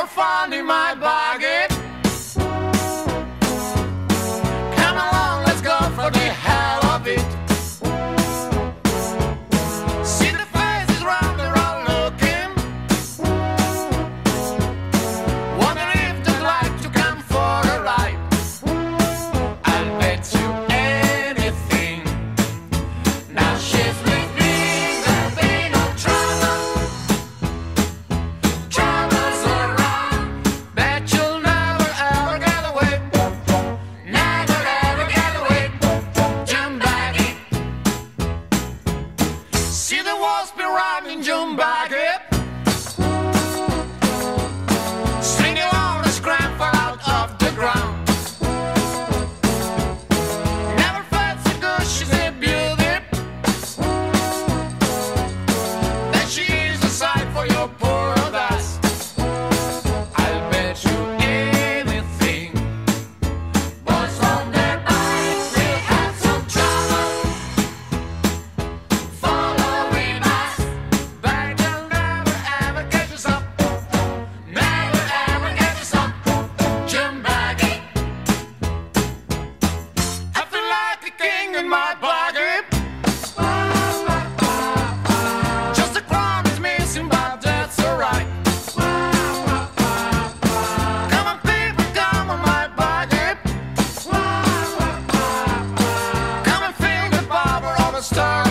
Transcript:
for finding my bargain. See the walls be riding June back up. my pocket. Just a crumb is missing, but that's alright. Come on, people, come on my pocket. Come and feel the power of a star.